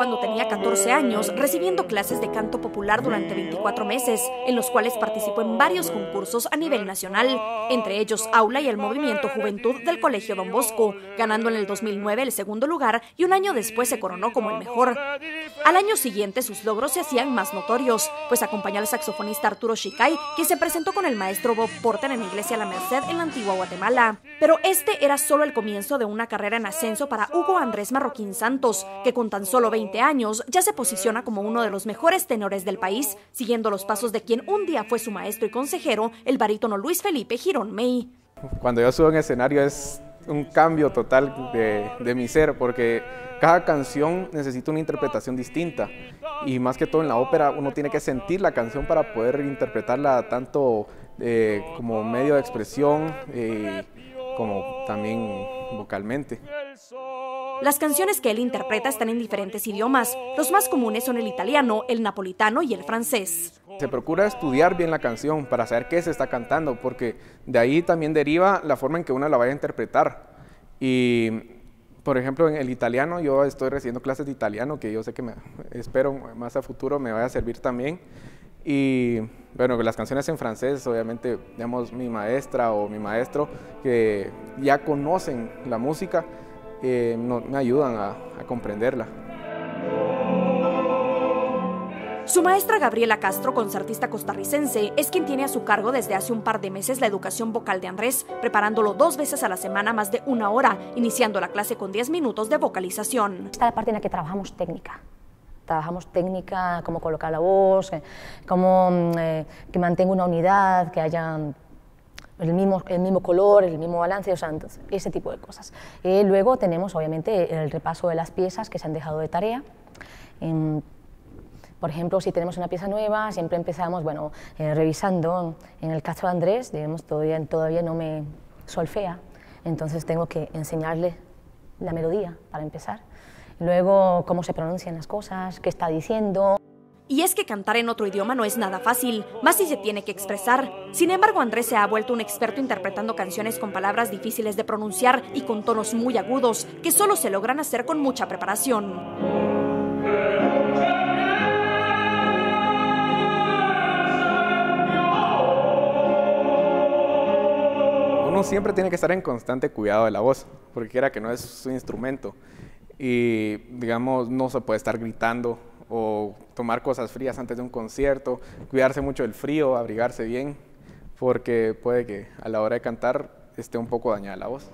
cuando tenía 14 años, recibiendo clases de canto popular durante 24 meses, en los cuales participó en varios concursos a nivel nacional, entre ellos Aula y el Movimiento Juventud del Colegio Don Bosco, ganando en el 2009 el segundo lugar y un año después se coronó como el mejor. Al año siguiente sus logros se hacían más notorios, pues acompañó al saxofonista Arturo Shicay, quien se presentó con el maestro Bob Porter en la iglesia La Merced en la antigua Guatemala. Pero este era solo el comienzo de una carrera en ascenso para Hugo Andrés Marroquín Santos, que con tan solo 20 años ya se posiciona como uno de los mejores tenores del país, siguiendo los pasos de quien un día fue su maestro y consejero, el barítono Luis Felipe Girón May. Cuando yo subo en escenario es un cambio total de, de mi ser, porque cada canción necesita una interpretación distinta y más que todo en la ópera uno tiene que sentir la canción para poder interpretarla tanto eh, como medio de expresión eh, como también vocalmente. Las canciones que él interpreta están en diferentes idiomas. Los más comunes son el italiano, el napolitano y el francés. Se procura estudiar bien la canción para saber qué se está cantando, porque de ahí también deriva la forma en que uno la vaya a interpretar. Y, por ejemplo, en el italiano, yo estoy recibiendo clases de italiano, que yo sé que me, espero más a futuro me vaya a servir también. Y bueno, las canciones en francés, obviamente, digamos, mi maestra o mi maestro, que ya conocen la música, eh, no, me ayudan a, a comprenderla. Su maestra Gabriela Castro, concertista costarricense, es quien tiene a su cargo desde hace un par de meses la educación vocal de Andrés, preparándolo dos veces a la semana más de una hora, iniciando la clase con 10 minutos de vocalización. Esta es la parte en la que trabajamos técnica. Trabajamos técnica, cómo colocar la voz, eh, cómo mm, eh, que mantenga una unidad, que haya el mismo, el mismo color, el mismo balance, o sea, ese tipo de cosas. Y luego tenemos, obviamente, el repaso de las piezas que se han dejado de tarea. En, por ejemplo, si tenemos una pieza nueva, siempre empezamos, bueno, eh, revisando. En el caso de Andrés, digamos, todavía, todavía no me solfea, entonces tengo que enseñarle la melodía para empezar. Luego, cómo se pronuncian las cosas, qué está diciendo. Y es que cantar en otro idioma no es nada fácil, más si se tiene que expresar. Sin embargo, Andrés se ha vuelto un experto interpretando canciones con palabras difíciles de pronunciar y con tonos muy agudos, que solo se logran hacer con mucha preparación. Uno siempre tiene que estar en constante cuidado de la voz, porque era que no es su instrumento. Y, digamos, no se puede estar gritando o tomar cosas frías antes de un concierto, cuidarse mucho del frío, abrigarse bien, porque puede que a la hora de cantar esté un poco dañada la voz.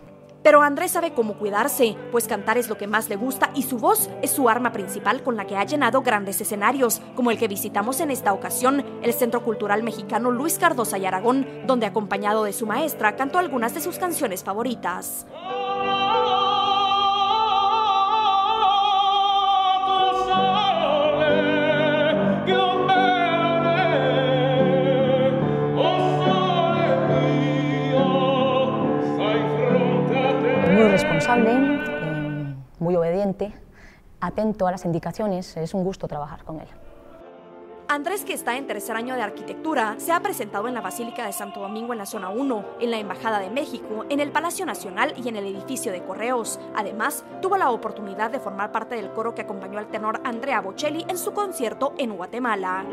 Pero Andrés sabe cómo cuidarse, pues cantar es lo que más le gusta y su voz es su arma principal con la que ha llenado grandes escenarios, como el que visitamos en esta ocasión, el Centro Cultural Mexicano Luis Cardosa y Aragón, donde acompañado de su maestra cantó algunas de sus canciones favoritas. Atento a las indicaciones, es un gusto trabajar con él. Andrés, que está en tercer año de arquitectura, se ha presentado en la Basílica de Santo Domingo en la zona 1, en la Embajada de México, en el Palacio Nacional y en el edificio de Correos. Además, tuvo la oportunidad de formar parte del coro que acompañó al tenor Andrea Bocelli en su concierto en Guatemala.